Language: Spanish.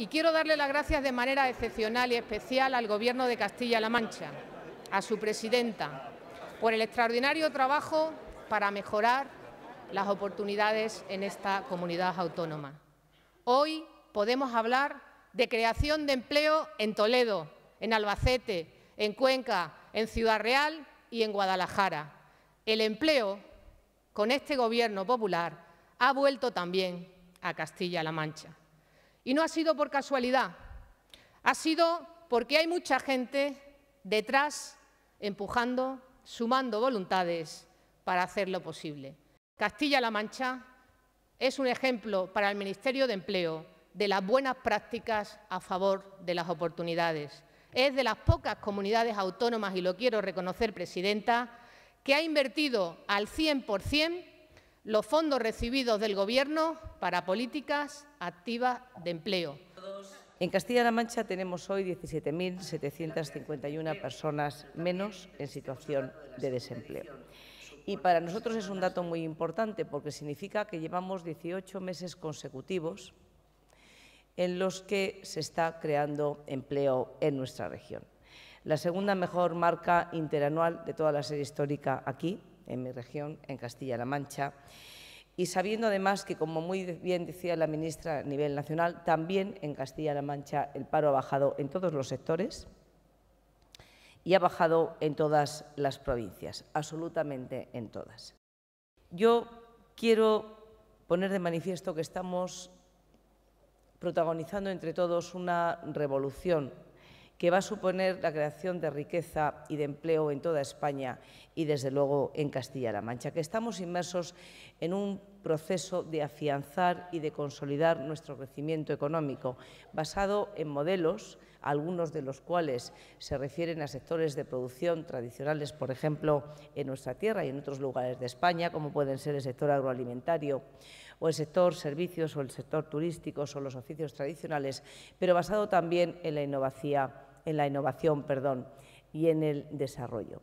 Y quiero darle las gracias de manera excepcional y especial al Gobierno de Castilla-La Mancha, a su presidenta, por el extraordinario trabajo para mejorar las oportunidades en esta comunidad autónoma. Hoy podemos hablar de creación de empleo en Toledo, en Albacete, en Cuenca, en Ciudad Real y en Guadalajara. El empleo, con este Gobierno popular, ha vuelto también a Castilla-La Mancha. Y no ha sido por casualidad, ha sido porque hay mucha gente detrás empujando, sumando voluntades para hacerlo posible. Castilla-La Mancha es un ejemplo para el Ministerio de Empleo de las buenas prácticas a favor de las oportunidades. Es de las pocas comunidades autónomas, y lo quiero reconocer, Presidenta, que ha invertido al 100% los fondos recibidos del Gobierno para políticas activas de empleo. En Castilla-La Mancha tenemos hoy 17.751 personas menos en situación de desempleo. Y para nosotros es un dato muy importante porque significa que llevamos 18 meses consecutivos en los que se está creando empleo en nuestra región. La segunda mejor marca interanual de toda la serie histórica aquí, en mi región, en Castilla-La Mancha, y sabiendo además que, como muy bien decía la ministra a nivel nacional, también en Castilla-La Mancha el paro ha bajado en todos los sectores y ha bajado en todas las provincias, absolutamente en todas. Yo quiero poner de manifiesto que estamos protagonizando entre todos una revolución que va a suponer la creación de riqueza y de empleo en toda España y, desde luego, en Castilla-La Mancha, que estamos inmersos en un proceso de afianzar y de consolidar nuestro crecimiento económico, basado en modelos, algunos de los cuales se refieren a sectores de producción tradicionales, por ejemplo, en nuestra tierra y en otros lugares de España, como pueden ser el sector agroalimentario o el sector servicios o el sector turístico o los oficios tradicionales, pero basado también en la innovación en la innovación perdón, y en el desarrollo.